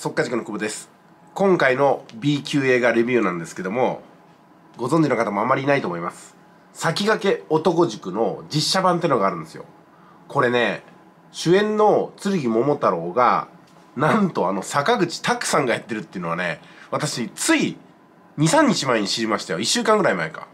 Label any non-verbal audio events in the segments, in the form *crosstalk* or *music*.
速稼塾の久保です。今回の B 級映画レビューなんですけどもご存知の方もあまりいないと思います。先駆け男塾の実写版ってのがあるんですよ。これね主演の剣桃太郎がなんとあの坂口拓さんがやってるっていうのはね私つい23日前に知りましたよ。1週間ぐらい前か。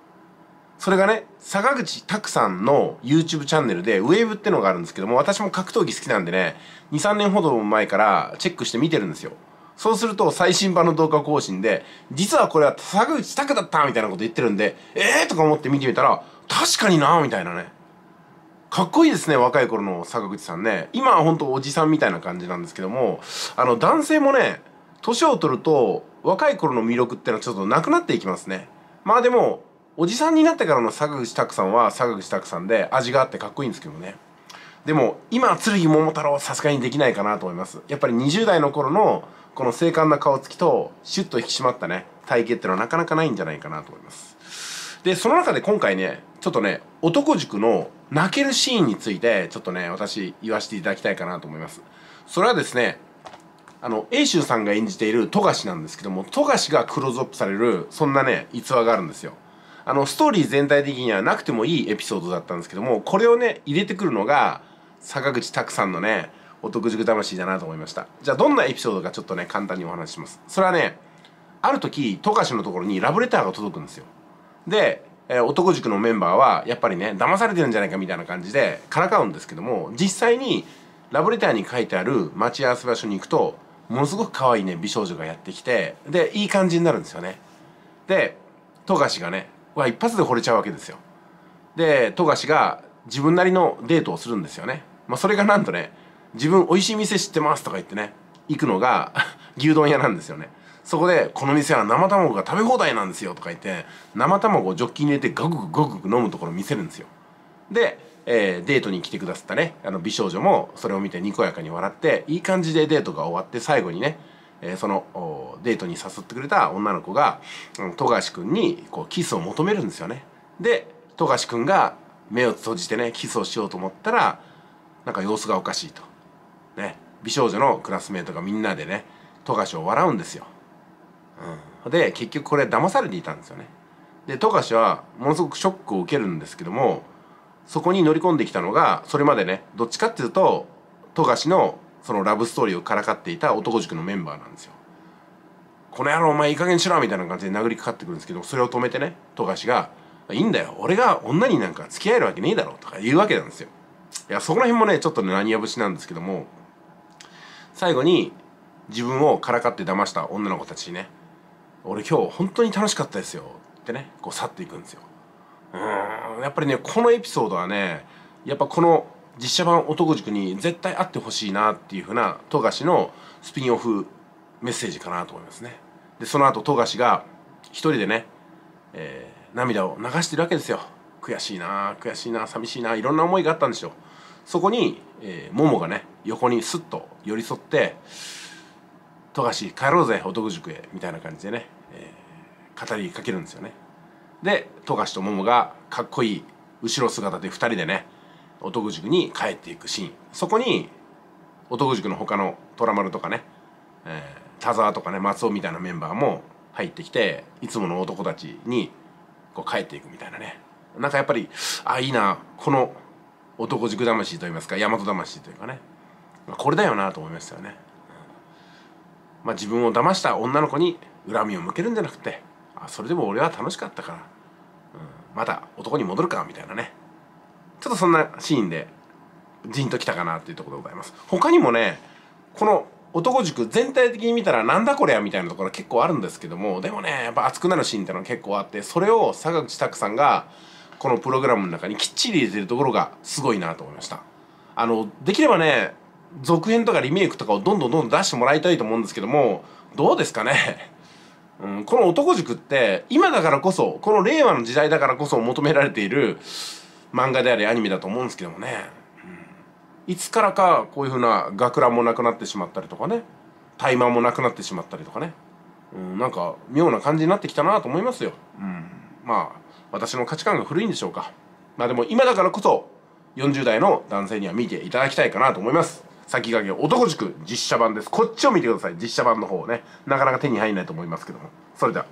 それがね坂口拓さんの YouTube チャンネルでウェーブってのがあるんですけども私も格闘技好きなんでね23年ほど前からチェックして見てるんですよ。そうすると最新版の動画更新で実はこれは坂口拓だったみたいなこと言ってるんでえーとか思って見てみたら確かになみたいなね。かっこいいですね若い頃の坂口さんね。今は本当おじさんみたいな感じなんですけどもあの男性もね年を取ると若い頃の魅力ってのはちょっとなくなっていきますね。まあでもおじさんになってからの坂口拓さんは坂口拓さんで味があってかっこいいんですけどね。でも今剣桃太郎はさすがにできないかなと思います。やっぱり20代の頃のこの精悍な顔つきとシュッと引き締まったね体型ってのはなかなかないんじゃないかなと思います。でその中で今回ねちょっとね男塾の泣けるシーンについてちょっとね私言わせていただきたいかなと思います。それはですねあの英州さんが演じている富樫なんですけども富樫がクローズアップされるそんなね逸話があるんですよ。あのストーリー全体的にはなくてもいいエピソードだったんですけどもこれをね入れてくるのが坂口拓さんのね男塾魂だなと思いました。じゃあどんなエピソードかちょっとね簡単にお話しします。それはねある時富樫のところにラブレターが届くんですよ。で、えー、男塾のメンバーはやっぱりね騙されてるんじゃないかみたいな感じでからかうんですけども実際にラブレターに書いてある待ち合わせ場所に行くとものすごく可愛いね美少女がやってきてでいい感じになるんですよね。で富樫がねは一発で惚れちゃうわけですよ。で富樫が自分なりのデートをするんですよね、まあ、それがなんとね自分美味しい店知ってますとか言ってね行くのが *laughs* 牛丼屋なんですよね。そこでこの店は生卵が食べ放題なんですよとか言って生卵をジョッキに入れてガクガクガク飲むところを見せるんですよ。で、えー、デートに来てくださったねあの美少女もそれを見てにこやかに笑っていい感じでデートが終わって最後にねえー、そのデートに誘ってくれた女の子が富樫君にこうキスを求めるんですよね。で富樫君が目を閉じてねキスをしようと思ったらなんか様子がおかしいと。ね美少女のクラスメートがみんなでね富樫を笑うんですよ、うん、で結局これ騙されていたんですよね。で富樫はものすごくショックを受けるんですけどもそこに乗り込んできたのがそれまでねどっちかっていうと富樫のそのラブストーリーをからかっていた男塾のメンバーなんですよ。この野郎お前いい加減しろみたいな感じで殴りかかってくるんですけどそれを止めてね富樫が「いいんだよ俺が女になんか付き合えるわけねえだろ」とか言うわけなんですよ。いやそこら辺もねちょっとね何や節なんですけども最後に自分をからかって騙した女の子たちにね「俺今日本当に楽しかったですよ」ってねこう去っていくんですよ。うんやっぱりねこのエピソードはねやっぱこの実写版男塾に絶対あってほしいなっていうふうな富樫のスピンオフメッセージかなと思いますね。でその後富樫が一人でね、えー、涙を流してるわけですよ。悔しいな悔しいな寂しいないろんな思いがあったんでしょう。そこに、えー、モモがね横にスッと寄り添って「富樫帰ろうぜ男塾へ」みたいな感じでね、えー、語りかけるんですよね。で富樫とモモがかっこいい後ろ姿で2人でね男塾に帰っていくシーン。そこに男塾の他の虎丸とかね、えー、田沢とかね松尾みたいなメンバーも入ってきていつもの男たちにこう帰っていくみたいなね。なんかやっぱりあいいなこの男塾魂といいますか大和魂というかね。これだよなと思いましたよね、まあ、自分を騙した女の子に恨みを向けるんじゃなくてあそれでも俺は楽しかったから、うん、また男に戻るかみたいなね。ちょっとそんなシーンでジンときたかなっていうところでございます。他にもねこの男塾全体的に見たらなんだこれやみたいなところ結構あるんですけどもでもねやっぱ熱くなるシーンってのは結構あってそれを坂口拓さんがこのプログラムの中にきっちり入れてるところがすごいなと思いました。あのできればね続編とかリメイクとかをどんどんどんどん出してもらいたいと思うんですけどもどうですかね。*laughs* うん、この男塾って今だからこそこの令和の時代だからこそ求められている漫画でありアニメだと思うんですけどもね、うん、いつからかこういうふうな学ランもなくなってしまったりとかね。タイマーもなくなってしまったりとかね、うん、なんか妙な感じになってきたなと思いますよ、うん、まあ私の価値観が古いんでしょうか。まあでも今だからこそ40代の男性には見ていただきたいかなと思います。先駆け男塾実写版です。こっちを見てください。実写版の方をね。なかなか手に入んないと思いますけども。それでは。